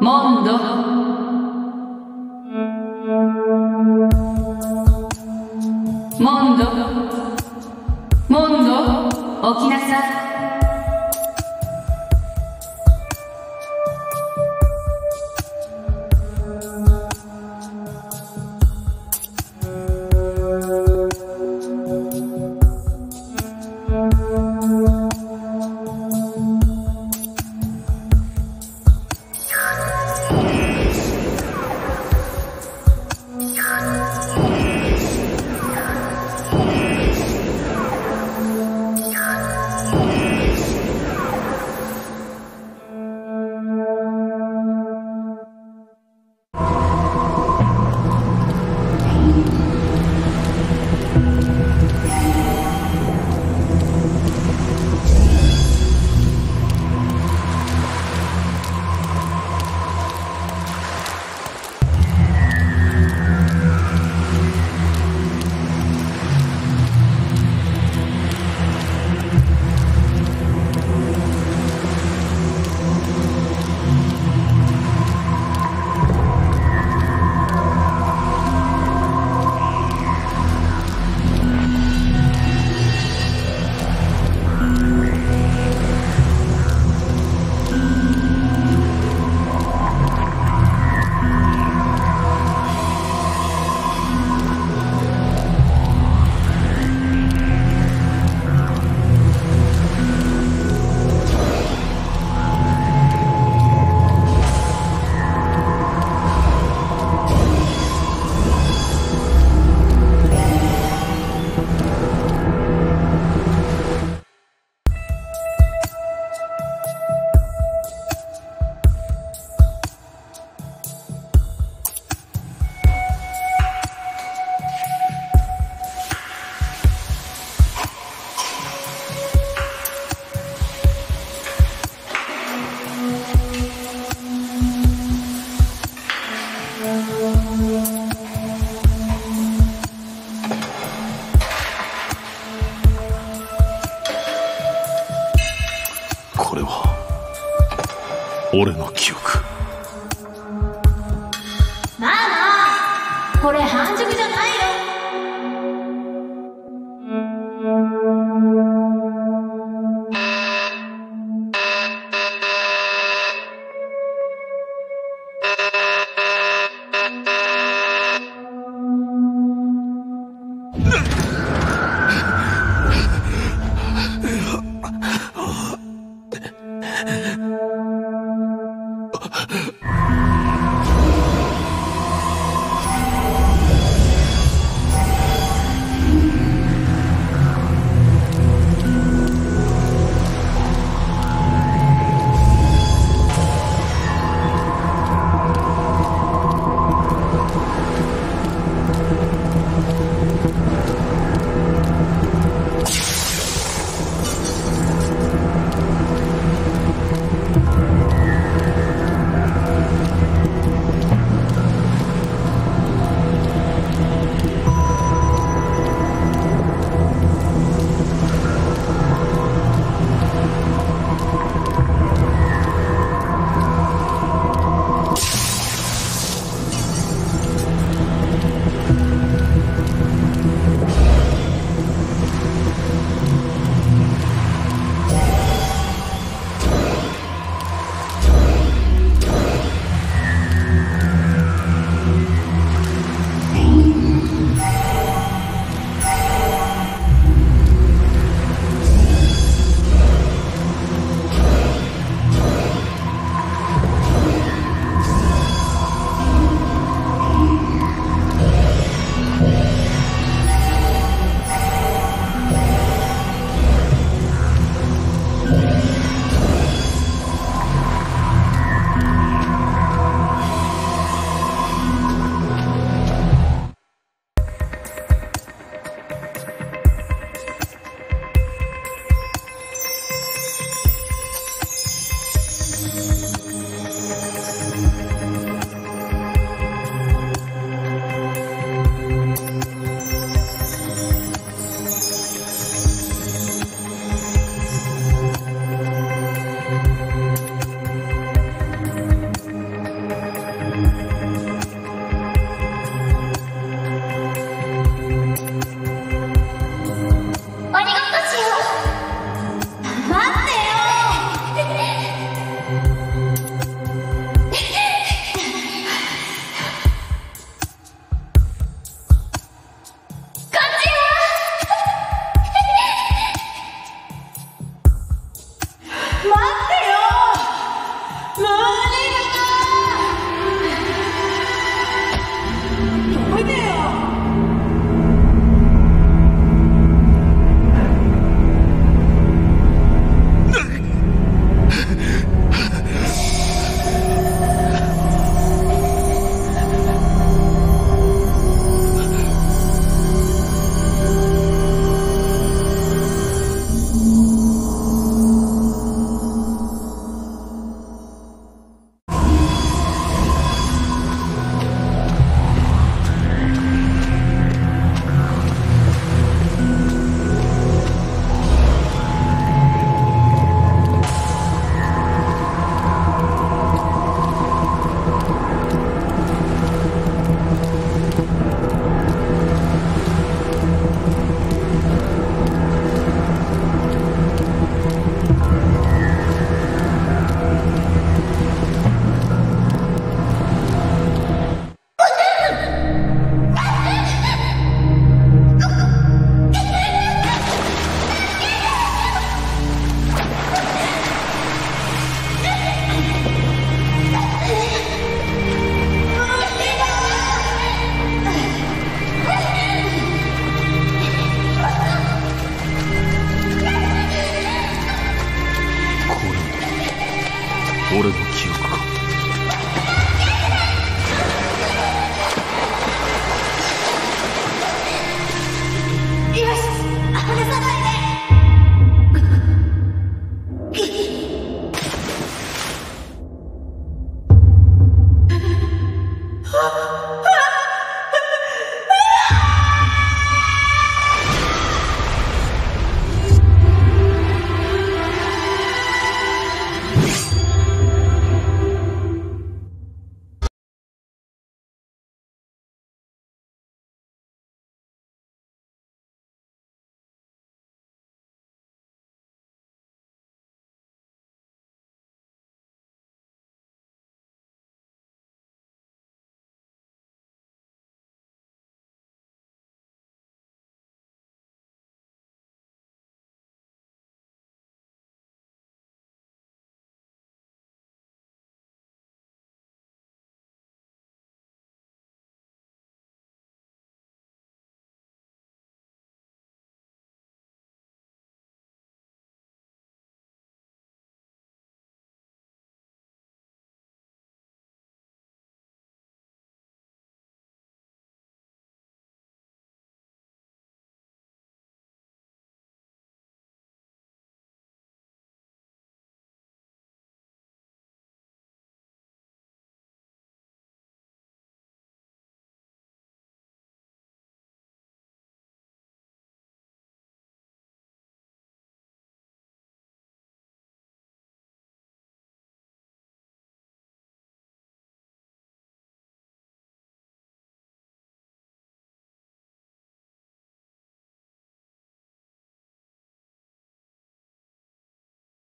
Mondo. Mondo. Mondo. Okinasa これは俺の記憶。ママこれ半熟じゃないよ。